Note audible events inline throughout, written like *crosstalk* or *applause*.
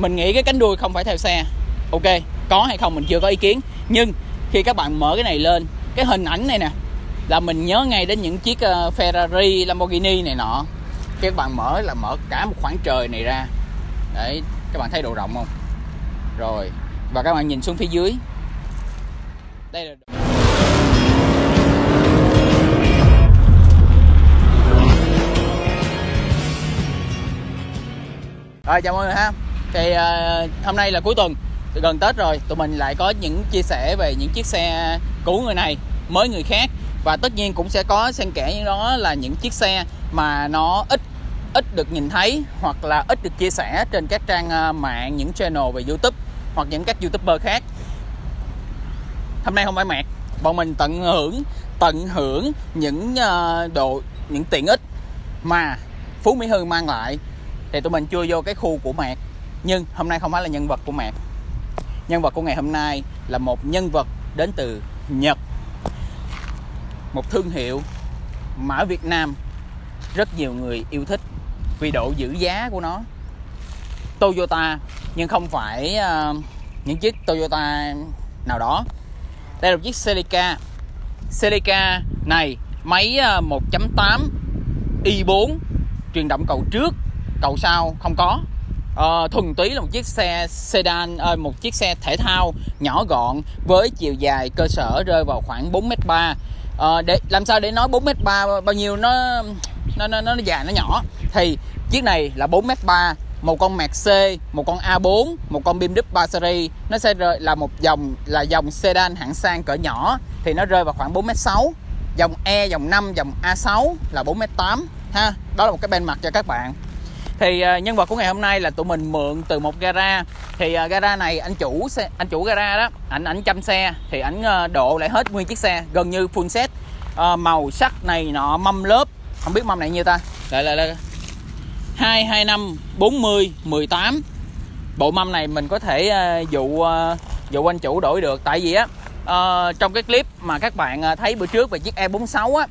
mình nghĩ cái cánh đuôi không phải theo xe. Ok, có hay không mình chưa có ý kiến. Nhưng khi các bạn mở cái này lên, cái hình ảnh này nè, là mình nhớ ngay đến những chiếc ờ, Ferrari, Lamborghini này nọ. Các bạn mở là mở cả một khoảng trời này ra. Để các bạn thấy độ rộng không? Rồi, và các bạn nhìn xuống phía dưới. Đây là rồi, chào mọi người ha thì uh, hôm nay là cuối tuần gần tết rồi tụi mình lại có những chia sẻ về những chiếc xe cũ người này mới người khác. Và tất nhiên cũng sẽ có xen kẽ như đó là những chiếc xe mà nó ít ít được nhìn thấy hoặc là ít được chia sẻ trên các trang ờ, mạng những channel về youtube hoặc những các youtuber khác. Hôm nay không phải mạc bọn mình tận hưởng tận hưởng những ờ, uh, đồ những tiện ích mà phú mỹ hưng mang lại. Thì tụi mình chưa vô cái khu của mạc nhưng hôm nay không phải là nhân vật của mẹ. Nhân vật của ngày hôm nay là một nhân vật đến từ nhật. Một thương hiệu mà ở việt nam. Rất nhiều người yêu thích vì độ giữ giá của nó. Toyota nhưng không phải uh, những chiếc Toyota nào đó. Đây là một chiếc Celica. Celica này máy uh, 1.8 i4 truyền động cầu trước cầu sau không có uh, thuần túy là một chiếc xe sedan uh, một chiếc xe thể thao nhỏ gọn với chiều dài cơ sở rơi vào khoảng 4m3 uh, ờ, để làm sao để nói 4m3 bao nhiêu nó nó nó nó dài nó nhỏ? Thì chiếc này là 4m3 một con Mac C, một con A4, một con BMW 3 series. Nó sẽ rơi là một dòng là dòng sedan hạng sang cỡ nhỏ thì nó rơi vào khoảng 4m6 dòng E, dòng 5, dòng A6 là 4m8 ha? Đó là một cái bên mặt cho các bạn thì uh, nhân vật của ngày hôm nay là tụi mình mượn từ một gara. Thì uh, gara này anh chủ xe anh chủ gara đó ảnh ảnh chăm xe. Thì ảnh à, uh, độ lại hết nguyên chiếc xe gần như full set. Uh, màu sắc này nọ mâm lớp. Không biết mâm này như ta? Lại lại lại. Hai hai năm bốn mươi mười tám. Bộ mâm này mình có thể uh, dụ uh, dụ anh chủ đổi được. Tại vì á uh, trong cái clip mà các bạn thấy bữa trước về chiếc E46 á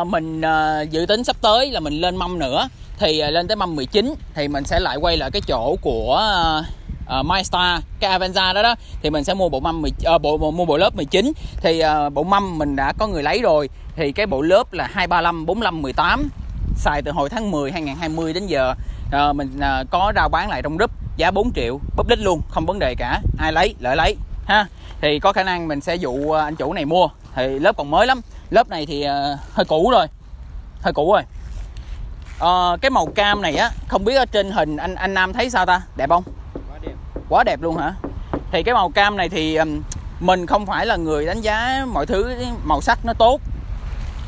uh, mình uh, dự tính sắp tới là mình lên mâm nữa thì à, lên tới mâm 19 thì mình sẽ lại quay lại cái chỗ của à, uh, uh, MyStar cái Avanza đó đó. Thì mình sẽ mua bộ mâm 10, uh, à, bộ, bộ mua bộ lớp 19 thì uh, bộ mâm mình đã có người lấy rồi. Thì cái bộ lớp là 235 45 18 xài từ hồi tháng 10 2020 đến giờ. Uh, mình uh, có rao bán lại trong group giá 4 triệu. Búp đích luôn không vấn đề cả. Ai lấy lợi lấy ha. Thì có khả năng mình sẽ dụ anh chủ này mua. Thì lớp còn mới lắm. Lớp này thì uh, hơi cũ rồi. Hơi cũ rồi uh, cái màu cam này á không biết ở trên hình anh anh nam thấy sao ta? Đẹp không? Quá đẹp. Quá đẹp luôn hả? Thì cái màu cam này thì mình không phải là người đánh giá mọi thứ màu sắc nó tốt.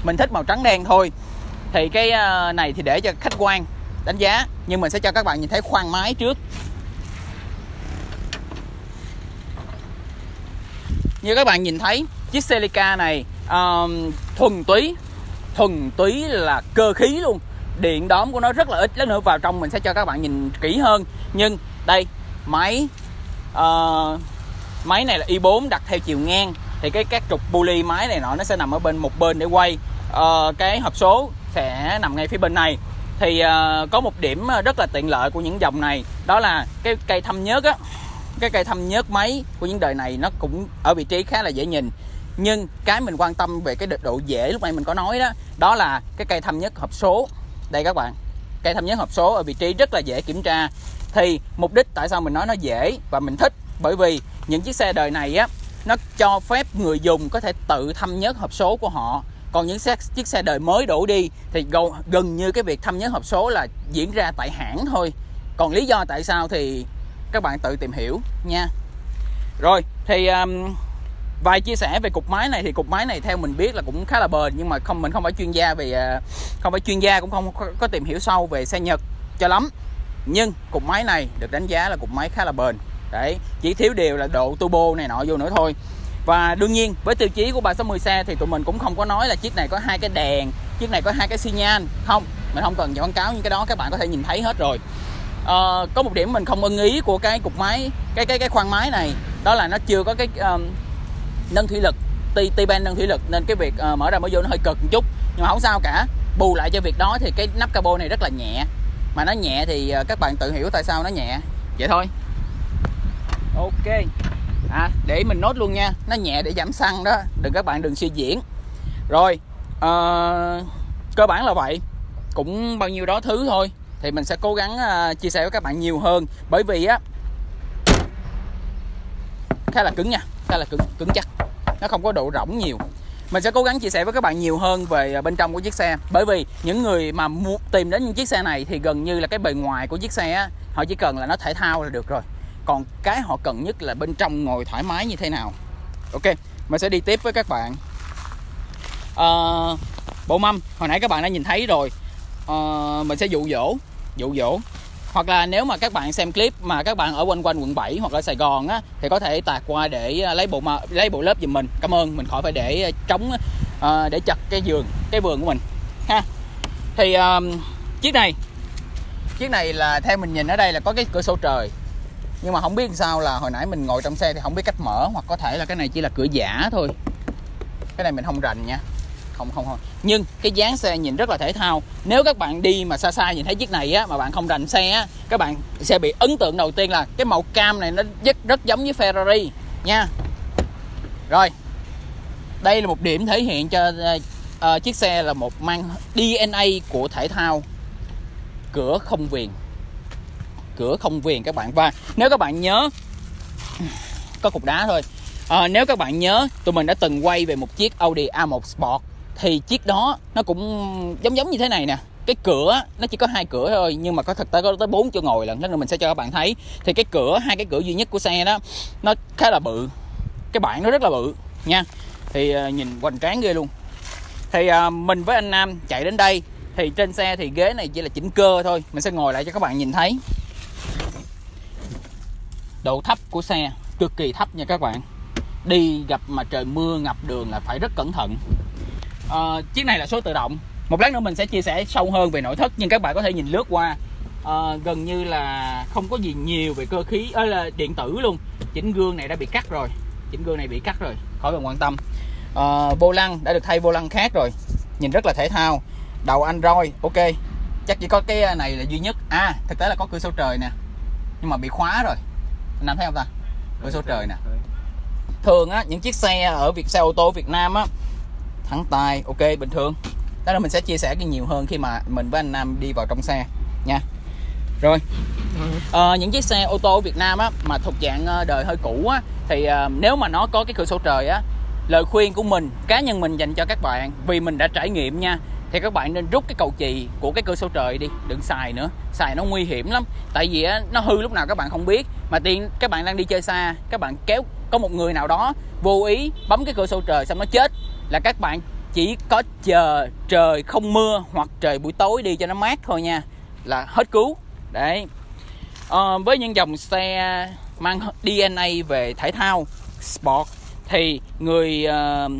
Mình thích màu trắng đen thôi. Thì cái uh, này thì để cho khách quan đánh giá nhưng mình sẽ cho các bạn nhìn thấy khoang máy trước. Như các bạn nhìn thấy chiếc Celica này um, thuần túy thuần túy là cơ khí luôn điện đóm của nó rất là ít lát nữa vào trong mình sẽ cho các bạn nhìn kỹ hơn. Nhưng đây máy uh, máy này là i4 đặt theo chiều ngang. Thì cái các trục pulley máy này nọ nó sẽ nằm ở bên một bên để quay. Uh, cái hộp số sẽ nằm ngay phía bên này. Thì uh, có một điểm rất là tiện lợi của những dòng này đó là cái cây thâm nhớt á. Cái cây thâm nhớt máy của những đời này nó cũng ở vị trí khá là dễ nhìn. Nhưng cái mình quan tâm về cái độ dễ lúc nãy mình có nói đó đó là cái cây thâm nhất hộp số đây các bạn. Cây thâm nhấn hộp số ở vị trí rất là dễ kiểm tra. Thì mục đích tại sao mình nói nó dễ và mình thích? Bởi vì những chiếc xe đời này á nó cho phép người dùng có thể tự thâm nhớt hộp số của họ. Còn những xe, chiếc xe đời mới đổ đi thì gần như cái việc thâm nhớt hộp số là diễn ra tại hãng thôi. Còn lý do tại sao thì các bạn tự tìm hiểu nha. Rồi thì um, vài chia sẻ về cục máy này thì cục máy này theo mình biết là cũng khá là bền nhưng mà không mình không phải chuyên gia về à, không phải chuyên gia cũng không có tìm hiểu sâu về xe Nhật cho lắm. Nhưng cục máy này được đánh giá là cục máy khá là bền. Đấy chỉ thiếu điều là độ turbo này nọ vô nữa thôi. Và đương nhiên với tiêu chí của 360 xe thì tụi mình cũng không có nói là chiếc này có hai cái đèn chiếc này có hai cái xi nhan không mình không cần quảng cáo những cái đó các bạn có thể nhìn thấy hết rồi. À, có một điểm mình không ưng ý của cái cục máy cái cái cái khoang máy này đó là nó chưa có cái um, nâng thủy lực ti ban nâng thủy lực nên cái việc uh, mở ra mở vô nó hơi cực một chút. Nhưng mà không sao cả bù lại cho việc đó thì cái nắp cabo này rất là nhẹ. Mà nó nhẹ thì uh, các bạn tự hiểu tại sao nó nhẹ. Vậy thôi. Ok. À để mình nốt luôn nha. Nó nhẹ để giảm xăng đó. Đừng các bạn đừng suy diễn. Rồi uh, cơ bản là vậy. Cũng bao nhiêu đó thứ thôi. Thì mình sẽ cố gắng uh, chia sẻ với các bạn nhiều hơn. Bởi vì á khá là cứng nha khá là cứng cứng chắc. Nó không có độ rỗng nhiều. Mình sẽ cố gắng chia sẻ với các bạn nhiều hơn về à, bên trong của chiếc xe. Bởi vì những người mà mua tìm đến những chiếc xe này thì gần như là cái bề ngoài của chiếc xe á, họ chỉ cần là nó thể thao là được rồi. Còn cái họ cần nhất là bên trong ngồi thoải mái như thế nào. Ok mình sẽ đi tiếp với các bạn. À, bộ mâm hồi nãy các bạn đã nhìn thấy rồi. À, mình sẽ dụ dỗ dụ dỗ hoặc là nếu mà các bạn xem clip mà các bạn ở quanh quanh quận 7 hoặc là Sài Gòn á thì có thể tạt qua để à, lấy bộ mà lấy bộ lớp giùm mình. Cảm ơn. Mình khỏi phải để à, trống uh, để chặt cái giường cái vườn của mình. Ha. Thì uh, chiếc này chiếc này là theo mình nhìn ở đây là có cái cửa sổ trời. Nhưng mà không biết sao là hồi nãy mình ngồi trong xe thì không biết cách mở hoặc có thể là cái này chỉ là cửa giả thôi. Cái này mình không rành nha không không không. Nhưng cái dáng xe nhìn rất là thể thao. Nếu các bạn đi mà xa xa nhìn thấy chiếc này á mà bạn không rành xe á các bạn sẽ bị ấn tượng đầu tiên là cái màu cam này nó rất rất giống với Ferrari nha. Rồi. Đây là một điểm thể hiện cho uh, chiếc xe là một mang DNA của thể thao. Cửa không viền. Cửa không viền các bạn. Và nếu các bạn nhớ có cục đá thôi. À, nếu các bạn nhớ tụi mình đã từng quay về một chiếc Audi A1 Sport thì chiếc đó nó cũng giống giống như thế này nè. Cái cửa, nó chỉ có hai cửa thôi, nhưng mà có thực tế có tới bốn chỗ ngồi lần nữa mình sẽ cho các bạn thấy. Thì cái cửa, hai cái cửa duy nhất của xe đó, nó khá là bự. Cái bảng nó rất là bự, nha. Thì ờ, nhìn hoành tráng ghê luôn. Thì ờ, mình với anh Nam chạy đến đây, thì trên xe thì ghế này chỉ là chỉnh cơ thôi. Mình sẽ ngồi lại cho các bạn nhìn thấy. Độ thấp của xe, cực kỳ thấp nha các bạn. Đi gặp mà trời mưa ngập đường là phải rất cẩn thận à, chiếc này là số tự động. Một lát nữa mình sẽ chia sẻ sâu hơn về nội thất nhưng các bạn có thể nhìn lướt qua. À, gần như là không có gì nhiều về cơ khí ở là điện tử luôn. Chỉnh gương này đã bị cắt rồi. Chỉnh gương này bị cắt rồi. Khỏi cần quan tâm. À, vô lăng đã được thay vô lăng khác rồi. Nhìn rất là thể thao. Đầu android ok. Chắc chỉ có cái này là duy nhất. À thực tế là có cửa sổ trời nè. Nhưng mà bị khóa rồi. Anh em thấy không ta? Cửa sổ trời nè. Thường á những chiếc xe ở việt xe ô tô Việt Nam á thắng tay ok bình thường. Đó là mình sẽ chia sẻ cái nhiều hơn khi mà mình với anh Nam đi vào trong xe nha. Rồi. À, những chiếc xe ô tô Việt Nam á mà thuộc dạng ờ, đời hơi cũ á thì à, nếu mà nó có cái cửa sổ trời á lời khuyên của mình cá nhân mình dành cho các bạn vì mình đã trải nghiệm nha thì các bạn nên rút cái cầu chì của cái cửa sổ trời đi đừng xài nữa. Xài nó nguy hiểm lắm tại vì á, nó hư lúc nào các bạn không biết. Mà tiền các bạn đang đi chơi xa các bạn kéo có một người nào đó vô ý bấm cái cửa sổ trời xong nó chết là các bạn chỉ có chờ trời không mưa hoặc trời buổi tối đi cho nó mát thôi nha. Là hết cứu. Đấy. À, với những dòng xe mang DNA về thể thao sport thì người uh,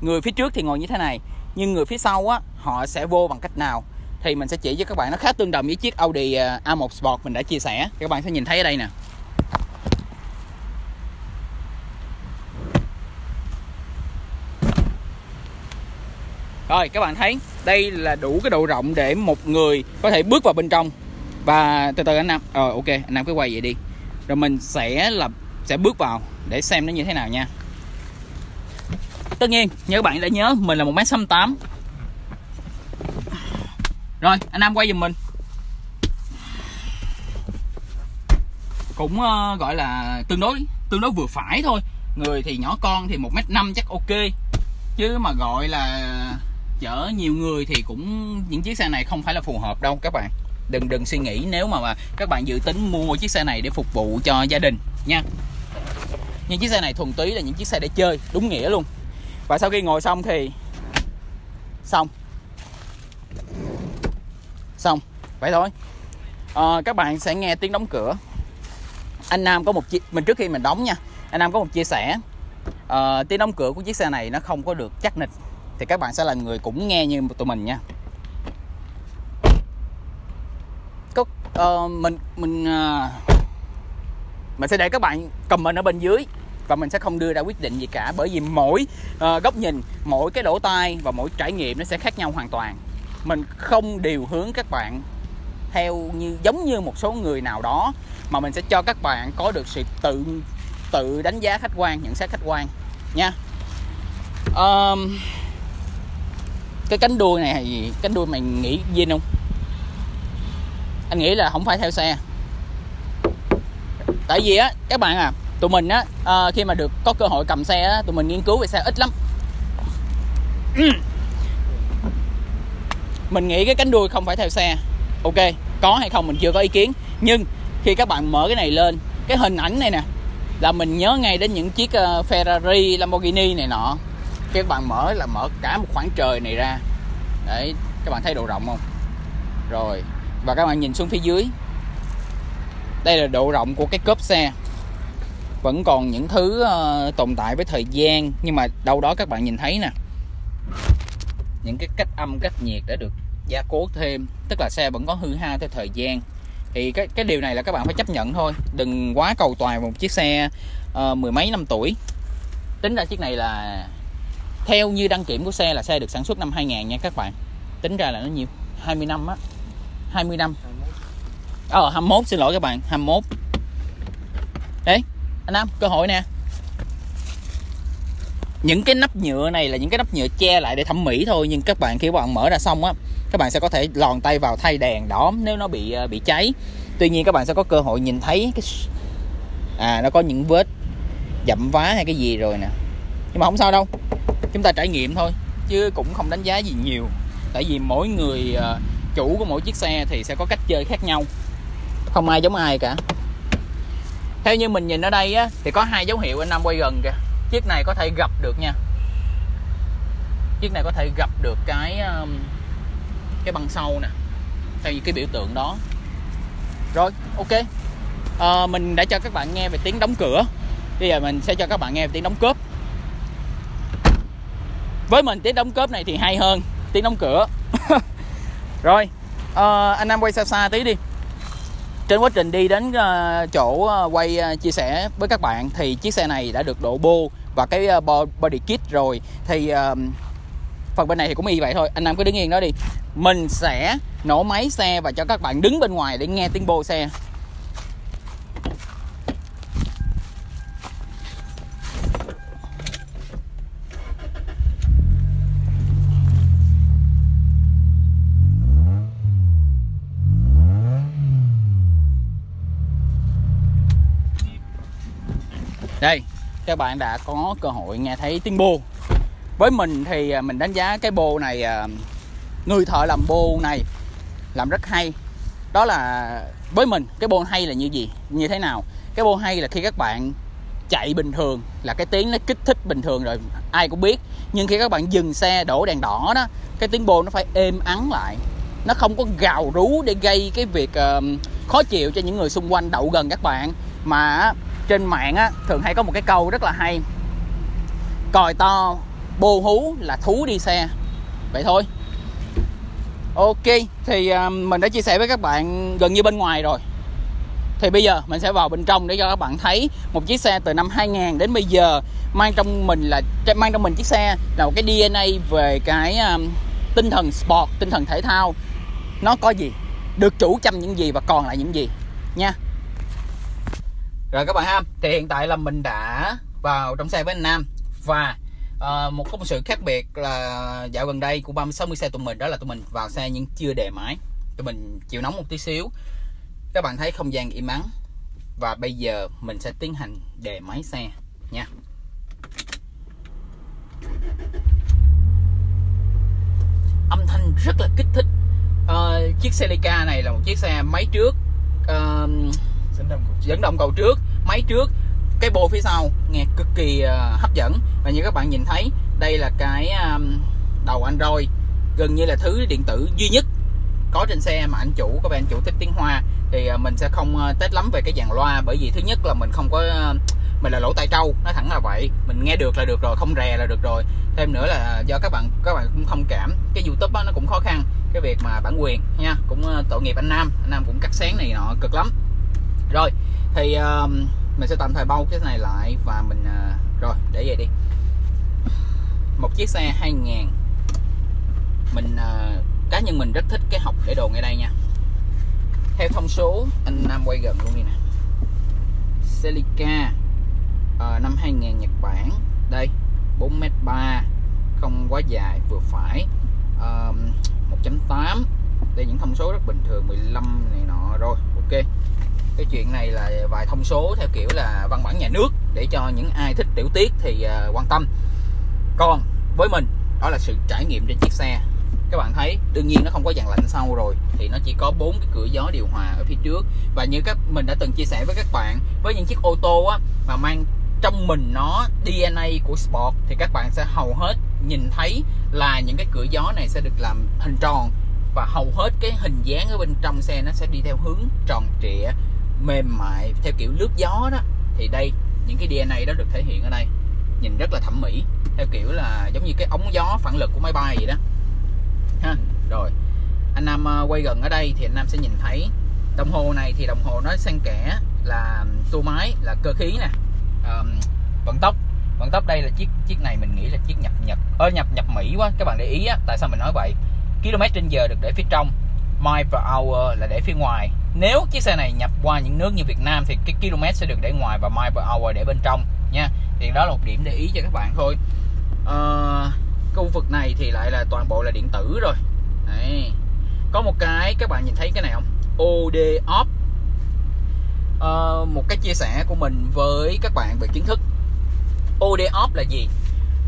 người phía trước thì ngồi như thế này. Nhưng người phía sau á họ sẽ vô bằng cách nào? Thì mình sẽ chỉ cho các bạn nó khá tương đồng với chiếc Audi ờ, A1 Sport mình đã chia sẻ. Các bạn sẽ nhìn thấy ở đây nè. Rồi các bạn thấy đây là đủ cái độ rộng để một người có thể bước vào bên trong. Và từ từ anh Nam. Ờ ok anh Nam cứ quay vậy đi. Rồi mình sẽ là sẽ bước vào để xem nó như thế nào nha. Tất nhiên như các bạn đã nhớ mình là một m tám rồi anh Nam quay giùm mình. Cũng uh, gọi là tương đối tương đối vừa phải thôi. Người thì nhỏ con thì một m năm chắc ok. Chứ mà gọi là chở nhiều người thì cũng những chiếc xe này không phải là phù hợp đâu các bạn. Đừng đừng suy nghĩ nếu mà, mà các bạn dự tính mua chiếc xe này để phục vụ cho gia đình nha. Những chiếc xe này thuần túy là những chiếc xe để chơi đúng nghĩa luôn. Và sau khi ngồi xong thì xong. Xong vậy thôi. À, các bạn sẽ nghe tiếng đóng cửa. Anh Nam có một chiếc mình trước khi mình đóng nha. Anh Nam có một chia sẻ. À, tiếng đóng cửa của chiếc xe này nó không có được chắc nịch thì các bạn sẽ là người cũng nghe như tụi mình nha. Có uh, mình mình uh, mình sẽ để các bạn comment ở bên dưới và mình sẽ không đưa ra quyết định gì cả bởi vì mỗi uh, góc nhìn mỗi cái lỗ tai và mỗi trải nghiệm nó sẽ khác nhau hoàn toàn. Mình không điều hướng các bạn theo như giống như một số người nào đó mà mình sẽ cho các bạn có được sự tự tự đánh giá khách quan nhận xét khách quan nha. Um, cái cánh đuôi này cánh đuôi mày nghĩ zin không? Anh nghĩ là không phải theo xe. Tại vì á các bạn à tụi mình á à, khi mà được có cơ hội cầm xe á tụi mình nghiên cứu về xe ít lắm. Mình nghĩ cái cánh đuôi không phải theo xe. Ok có hay không mình chưa có ý kiến. Nhưng khi các bạn mở cái này lên cái hình ảnh này nè là mình nhớ ngay đến những chiếc ờ, Ferrari Lamborghini này nọ các bạn mở là mở cả một khoảng trời này ra. Để các bạn thấy độ rộng không? Rồi và các bạn nhìn xuống phía dưới. Đây là độ rộng của cái cốp xe. Vẫn còn những thứ uh, tồn tại với thời gian nhưng mà đâu đó các bạn nhìn thấy nè. Những cái cách âm cách nhiệt đã được gia cố thêm tức là xe vẫn có hư hao theo thời gian. Thì cái cái điều này là các bạn phải chấp nhận thôi. Đừng quá cầu toàn một chiếc xe uh, mười mấy năm tuổi. Tính ra chiếc này là theo như đăng kiểm của xe là xe được sản xuất năm 2000 nha các bạn. Tính ra là nó nhiêu? 20 năm á. 20 năm ờ 21 xin lỗi các bạn 21 đấy anh Nam, cơ hội nè. Những cái nắp nhựa này là những cái nắp nhựa che lại để thẩm mỹ thôi, nhưng các bạn khi các bạn mở ra xong á, các bạn sẽ có thể lòn tay vào thay đèn đỏ nếu nó bị ờ, bị cháy. Tuy nhiên các bạn sẽ có cơ hội nhìn thấy cái à nó có những vết dậm vá hay cái gì rồi nè. Nhưng mà không sao đâu chúng ta trải nghiệm thôi chứ cũng không đánh giá gì nhiều. Tại vì mỗi người ờ, chủ của mỗi chiếc xe thì sẽ có cách chơi khác nhau. Không ai giống ai cả. Theo như mình nhìn ở đây á thì có hai dấu hiệu anh Nam quay gần kìa. Chiếc này có thể gặp được nha. Chiếc này có thể gặp được cái cái băng sau nè theo như cái biểu tượng đó. Rồi ok. À, mình đã cho các bạn nghe về tiếng đóng cửa. Bây giờ mình sẽ cho các bạn nghe về tiếng đóng cốp với mình tiếng đóng cốp này thì hay hơn tiếng đóng cửa. *laughs* Rồi à, anh Nam quay xa xa tí đi. Trên quá trình đi đến uh, chỗ uh, quay uh, chia sẻ với các bạn thì chiếc xe này đã được độ bô và cái uh, body kit rồi. Thì uh, phần bên này thì cũng y vậy thôi. Anh Nam cứ đứng yên đó đi. Mình sẽ nổ máy xe và cho các bạn đứng bên ngoài để nghe tiếng bô xe. Đây các bạn đã có cơ hội nghe thấy tiếng bô. Với mình thì à, mình đánh giá cái bô này à, người thợ làm bô này làm rất hay. Đó là với mình cái bô hay là như gì như thế nào? Cái bô hay là khi các bạn chạy bình thường là cái tiếng nó kích thích bình thường rồi ai cũng biết. Nhưng khi các bạn dừng xe đổ đèn đỏ đó cái tiếng bô nó phải êm ắng lại. Nó không có gào rú để gây cái việc uh, khó chịu cho những người xung quanh đậu gần các bạn. Mà trên mạng á thường hay có một cái câu rất là hay. Còi to bù hú là thú đi xe. Vậy thôi. Ok thì à, mình đã chia sẻ với các bạn gần như bên ngoài rồi. Thì bây giờ mình sẽ vào bên trong để cho các bạn thấy một chiếc xe từ năm 2000 đến bây giờ mang trong mình là mang trong mình chiếc xe là một cái DNA về cái um, tinh thần sport tinh thần thể thao. Nó có gì? Được chủ chăm những gì và còn lại những gì? Nha rồi các bạn ha thì hiện tại là mình đã vào trong xe với anh Nam. Và uh, một có một sự khác biệt là dạo gần đây của 360 xe tụi mình đó là tụi mình vào xe nhưng chưa đề máy. Tụi mình chịu nóng một tí xíu. Các bạn thấy không gian im ắng. Và bây giờ mình sẽ tiến hành đề máy xe nha. Âm thanh rất là kích thích. Uh, chiếc Celica này là một chiếc xe máy trước. Uh, dẫn động cầu trước, dẫn động cầu trước máy trước cái bô phía sau nghe cực kỳ à, hấp dẫn. Và như các bạn nhìn thấy đây là cái à, đầu Android gần như là thứ điện tử duy nhất có trên xe mà anh chủ có vẻ anh chủ thích tiếng Hoa. Thì à, mình sẽ không tết test lắm về cái dàn loa bởi vì thứ nhất là mình không có mình là lỗ tai trâu nói thẳng là vậy. Mình nghe được là được rồi không rè là được rồi. Thêm nữa là do các bạn các bạn cũng thông cảm cái youtube đó, nó cũng khó khăn cái việc mà bản quyền nha cũng tội nghiệp anh nam. Anh nam cũng cắt sáng này nọ cực lắm rồi thì um, mình sẽ tạm thời bao cái này lại và mình uh, rồi để vậy đi. Một chiếc xe 2000 mình uh, cá nhân mình rất thích cái học để đồ ngay đây nha. Theo thông số anh Nam quay gần luôn đi nè. Celica uh, năm 2000 Nhật Bản. Đây 4m3 không quá dài vừa phải. Uh, 1.8 đây những thông số rất bình thường 15 này nọ. Rồi ok cái chuyện này là vài thông số theo kiểu là văn bản nhà nước để cho những ai thích tiểu tiết thì ờ, quan tâm. Còn với mình, đó là sự trải nghiệm trên chiếc xe. Các bạn thấy, đương nhiên nó không có dàn lạnh sau rồi, thì nó chỉ có bốn cái cửa gió điều hòa ở phía trước. Và như các, mình đã từng chia sẻ với các bạn, với những chiếc ô tô á, mà mang trong mình nó DNA của Sport, thì các bạn sẽ hầu hết nhìn thấy là những cái cửa gió này sẽ được làm hình tròn. Và hầu hết cái hình dáng ở bên trong xe nó sẽ đi theo hướng tròn trịa mềm mại theo kiểu lướt gió đó thì đây những cái DNA đó được thể hiện ở đây. Nhìn rất là thẩm mỹ theo kiểu là giống như cái ống gió phản lực của máy bay vậy đó. Ha rồi. Anh Nam ờ, quay gần ở đây thì anh Nam sẽ nhìn thấy đồng hồ này thì đồng hồ nó xen kẽ là tua máy là cơ khí nè um, vận tốc. Vận tốc đây là chiếc chiếc này mình nghĩ là chiếc nhập nhật ở ờ, nhập nhập mỹ quá các bạn để ý á tại sao mình nói vậy? Km trên giờ được để phía trong mile per hour là để phía ngoài nếu chiếc xe này nhập qua những nước như Việt Nam thì cái km sẽ được để ngoài và mile per hour để bên trong nha. Thì đó là một điểm để ý cho các bạn thôi. À, khu vực này thì lại là toàn bộ là điện tử rồi. Đấy. có một cái các bạn nhìn thấy cái này không? OD off à, một cái chia sẻ của mình với các bạn về kiến thức. OD off là gì?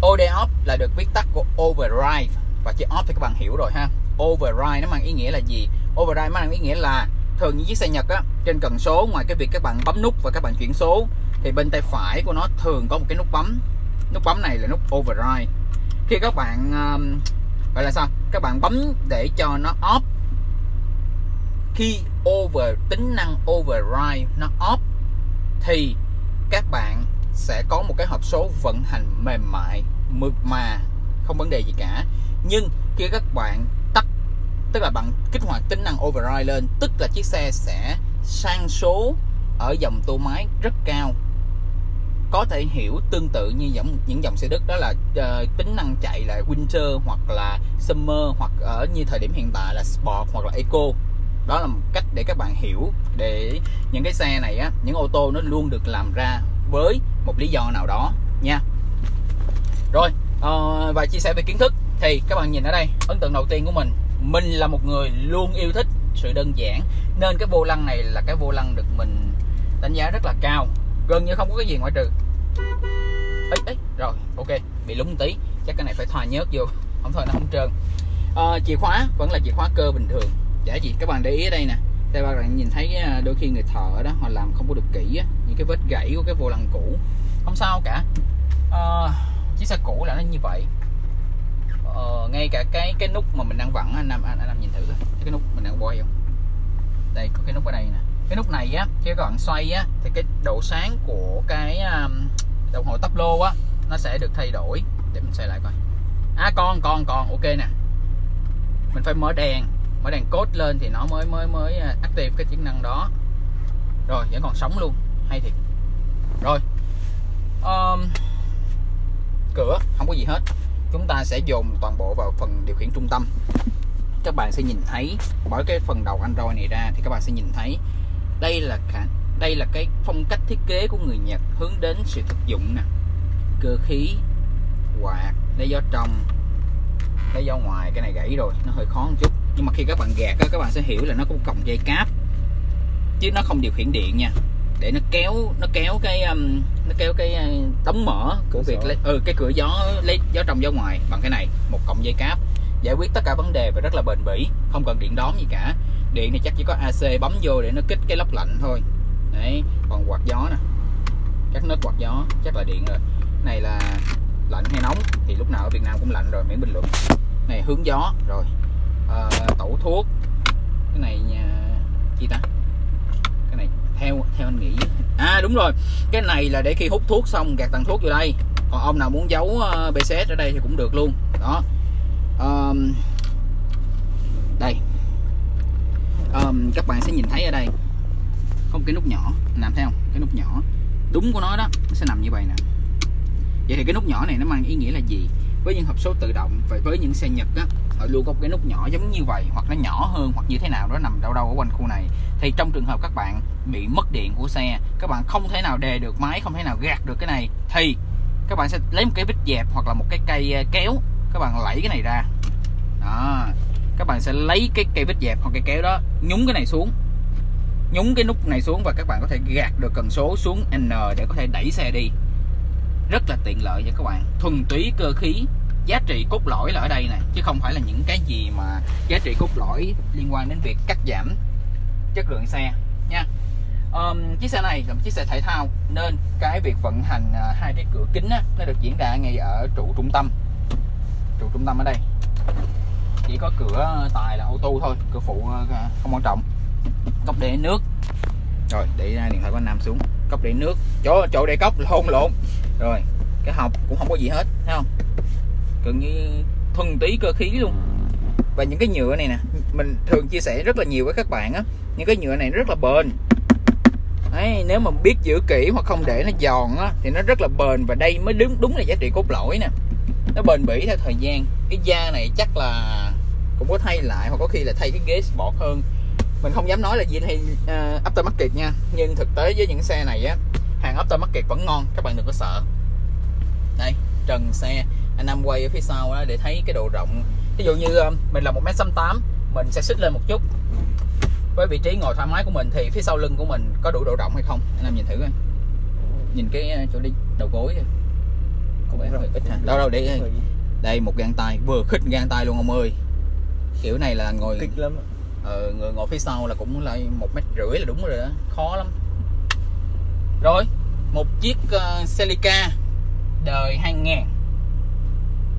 OD off là được viết tắt của override và chữ off thì các bạn hiểu rồi ha. Override nó mang ý nghĩa là gì? Override mang ý nghĩa là thường những chiếc xe Nhật á trên cần số ngoài cái việc các bạn bấm nút và các bạn chuyển số thì bên tay phải của nó thường có một cái nút bấm. Nút bấm này là nút override. Khi các bạn um, gọi là sao? Các bạn bấm để cho nó off. Khi over tính năng override nó off thì các bạn sẽ có một cái hộp số vận hành mềm mại mượt mà không vấn đề gì cả. Nhưng khi các bạn tắt tức là bạn kích hoạt tính năng override lên tức là chiếc xe sẽ sang số ở dòng tua máy rất cao. Có thể hiểu tương tự như dòng những dòng xe Đức đó là uh, tính năng chạy là winter hoặc là summer hoặc ở như thời điểm hiện tại là sport hoặc là eco. Đó là một cách để các bạn hiểu để những cái xe này á những ô tô nó luôn được làm ra với một lý do nào đó nha. Rồi ờ, uh, và chia sẻ về kiến thức. Thì các bạn nhìn ở đây ấn tượng đầu tiên của mình mình là một người luôn yêu thích sự đơn giản nên cái vô lăng này là cái vô lăng được mình đánh giá rất là cao gần như không có cái gì ngoại trừ. Ấy ấy rồi ok bị lúng tí chắc cái này phải thoa nhớt vô *laughs* không thôi nó không trơn. À, chìa khóa vẫn là chìa khóa cơ bình thường. Giả gì các bạn để ý ở đây nè. Các bạn nhìn thấy à, đôi khi người thợ đó họ làm không có được kỹ á, những cái vết gãy của cái vô lăng cũ. Không sao cả. À, chiếc xe cũ là nó như vậy ờ, ngay cả cái cái nút mà mình đang vặn anh nam anh, anh nam nhìn thử cái nút mình đang quay không đây có cái nút ở đây nè. Cái nút này á khi các bạn xoay á thì cái độ sáng của cái um, đồng hồ tắp lô á nó sẽ được thay đổi. Để mình xoay lại coi. À con con con ok nè. Mình phải mở đèn. Mở đèn cốt lên thì nó mới mới mới à, active cái chức năng đó. Rồi vẫn còn sống luôn. Hay thiệt. Rồi. Um, cửa không có gì hết chúng ta sẽ dồn toàn bộ vào phần điều khiển trung tâm. Các bạn sẽ nhìn thấy bởi cái phần đầu Android này ra thì các bạn sẽ nhìn thấy đây là cả đây là cái phong cách thiết kế của người Nhật hướng đến sự thực dụng nè. Cơ khí, quạt, lấy gió trong, lấy gió ngoài, cái này gãy rồi, nó hơi khó một chút. Nhưng mà khi các bạn gạt các bạn sẽ hiểu là nó có một cọng dây cáp, chứ nó không điều khiển điện nha để nó kéo nó kéo cái um, nó kéo cái uh, mở của việc lấy ừ cái cửa gió lấy gió trong gió ngoài bằng cái này một cọng dây cáp giải quyết tất cả vấn đề và rất là bền bỉ không cần điện đóm gì cả. Điện thì chắc chỉ có AC bấm vô để nó kích cái lốc lạnh thôi. Đấy còn quạt gió nè. Các nấc quạt gió chắc là điện rồi. Này là lạnh hay nóng thì lúc nào ở Việt Nam cũng lạnh rồi miễn bình luận. Này hướng gió rồi. À, tẩu thuốc. Cái này nhà chi ta? này theo theo anh nghĩ. À đúng rồi. Cái này là để khi hút thuốc xong gạt tàn thuốc vô đây. Còn ông nào muốn giấu ờ, BCS ở đây thì cũng được luôn. Đó. Um, đây. Um, các bạn sẽ nhìn thấy ở đây. Có một cái nút nhỏ. Làm thấy không? Cái nút nhỏ. Đúng của nó đó nó sẽ nằm như vậy nè. Vậy thì cái nút nhỏ này nó mang ý nghĩa là gì? Với những hộp số tự động và với những xe Nhật á họ luôn có một cái nút nhỏ giống như vậy, hoặc nó nhỏ hơn, hoặc như thế nào đó, nằm đâu đâu ở quanh khu này. Thì trong trường hợp các bạn bị mất điện của xe, các bạn không thể nào đề được máy, không thể nào gạt được cái này, thì các bạn sẽ lấy một cái vít dẹp hoặc là một cái cây ờ, kéo, các bạn lẫy cái này ra. Đó. Các bạn sẽ lấy cái cây vít dẹp hoặc cây kéo đó, nhúng cái này xuống. Nhúng cái nút này xuống và các bạn có thể gạt được cần số xuống N để có thể đẩy xe đi. Rất là tiện lợi cho các bạn. Thuần túy cơ khí giá trị cốt lõi là ở đây nè chứ không phải là những cái gì mà giá trị cốt lõi liên quan đến việc cắt giảm chất lượng xe nha. Um, chiếc xe này là một chiếc xe thể thao nên cái việc vận hành uh, hai cái cửa kính á, nó được diễn ra ngay ở trụ trung tâm. Trụ trung tâm ở đây. Chỉ có cửa tài là ô tô thôi cửa phụ uh, không quan trọng. Cốc để nước. Rồi để điện thoại của anh Nam xuống. Cốc để nước. Chỗ chỗ để cốc hôn lộn. Rồi cái hộp cũng không có gì hết thấy không? Gần như thuần túy cơ khí luôn. Và những cái nhựa này nè mình thường chia sẻ rất là nhiều với các bạn á. Những cái nhựa này rất là bền. Đấy, nếu mà biết giữ kỹ hoặc không để nó giòn á thì nó rất là bền và đây mới đúng đúng là giá trị cốt lõi nè. Nó bền bỉ theo thời gian. Cái da này chắc là cũng có thay lại hoặc có khi là thay cái ghế sport hơn. Mình không dám nói là gì hay uh, aftermarket nha. Nhưng thực tế với những xe này á hàng aftermarket vẫn ngon các bạn đừng có sợ. Đây trần xe anh Nam quay ở phía sau đó để thấy cái độ rộng. Ví dụ như uh, mình là một m tám mình sẽ xích lên một chút. Với vị trí ngồi thoải mái của mình thì phía sau lưng của mình có đủ độ rộng hay không? Anh Nam nhìn thử coi. Nhìn cái ờ, chỗ đi đầu gối vẻ hơi ít ha. Đâu đâu để đây một gang tay. Vừa khích gang tay luôn ông ơi. Kiểu này là ngồi kịch lắm ờ, người ngồi phía sau là cũng là một mét rưỡi là đúng rồi đó. Khó lắm. Rồi một chiếc uh, Celica đời 2000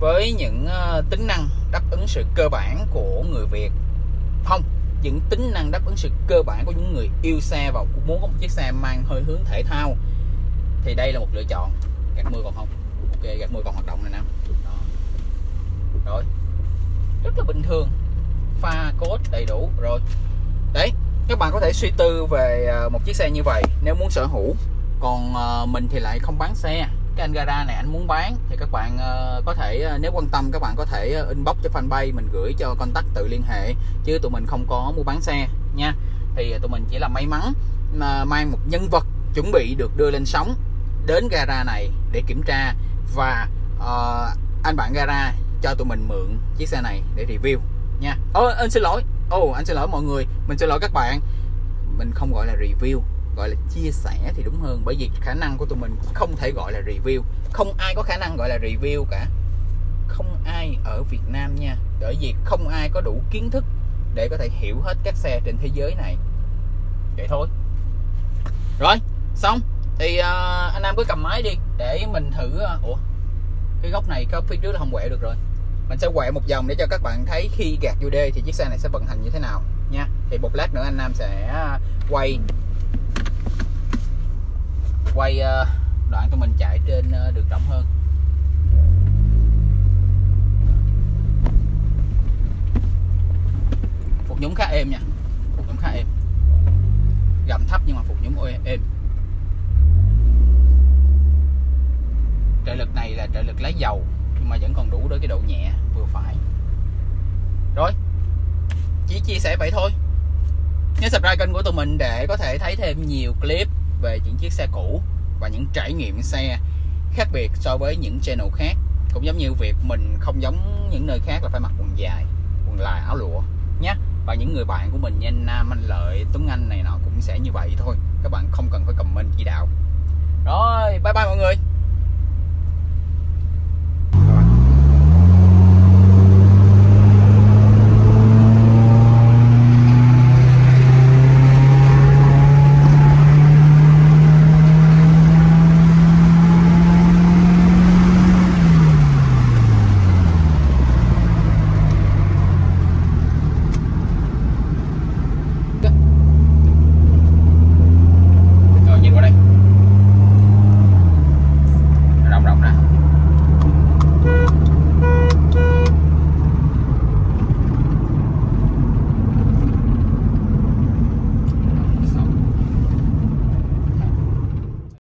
với những ờ, tính năng đáp ứng sự cơ bản của người Việt. Không, những tính năng đáp ứng sự cơ bản của những người yêu xe và cũng muốn có một chiếc xe mang hơi hướng thể thao thì đây là một lựa chọn. Gạt mưa còn không? Ok, gạt mưa còn hoạt động này nè. Đó. Rồi. Rất là bình thường. Pha cốt đầy đủ. Rồi. Đấy, các bạn có thể suy tư về ờ, một chiếc xe như vậy. Nếu muốn sở hữu, còn ờ, mình thì lại không bán xe cái anh gara này anh muốn bán thì các bạn ờ, có thể ờ, nếu quan tâm các bạn có thể ờ, inbox cho fanpage mình gửi cho contact tự liên hệ chứ tụi mình không có mua bán xe nha. Thì tụi mình chỉ là may mắn mà mang một nhân vật chuẩn bị được đưa lên sóng đến gara này để kiểm tra và uh, anh bạn gara cho tụi mình mượn chiếc xe này để review nha. Ồ anh xin lỗi. Ồ oh, anh xin lỗi mọi người. Mình xin lỗi các bạn. Mình không gọi là review gọi là chia sẻ thì đúng hơn. Bởi vì khả năng của tụi mình không thể gọi là review. Không ai có khả năng gọi là review cả. Không ai ở Việt Nam nha. Bởi vì không ai có đủ kiến thức để có thể hiểu hết các xe trên thế giới này. Vậy thôi. Rồi xong. Thì uh, anh Nam cứ cầm máy đi để mình thử uh, ủa cái góc này có phía trước là không quẹo được rồi. Mình sẽ quẹo một vòng để cho các bạn thấy khi gạt vô đê thì chiếc xe này sẽ vận hành như thế nào nha. Thì một lát nữa anh Nam sẽ ờ, quay quay ờ, đoạn tụi mình chạy trên ờ, đường rộng hơn. Phục nhúng khá êm nha. Phục nhúng khá êm. Gầm thấp nhưng mà phục nhúng êm. Trợ lực này là trợ lực lấy dầu, nhưng mà vẫn còn đủ đối cái độ nhẹ vừa phải. Rồi, chỉ chia sẻ vậy thôi. Nhớ subscribe kênh của tụi mình để có thể thấy thêm nhiều clip về những chiếc xe cũ và những trải nghiệm xe khác biệt so với những channel khác. Cũng giống như việc mình không giống những nơi khác là phải mặc quần dài, quần là áo lụa nhé và những người bạn của mình như anh Nam anh Lợi, Tuấn Anh này nọ cũng sẽ như vậy thôi. Các bạn không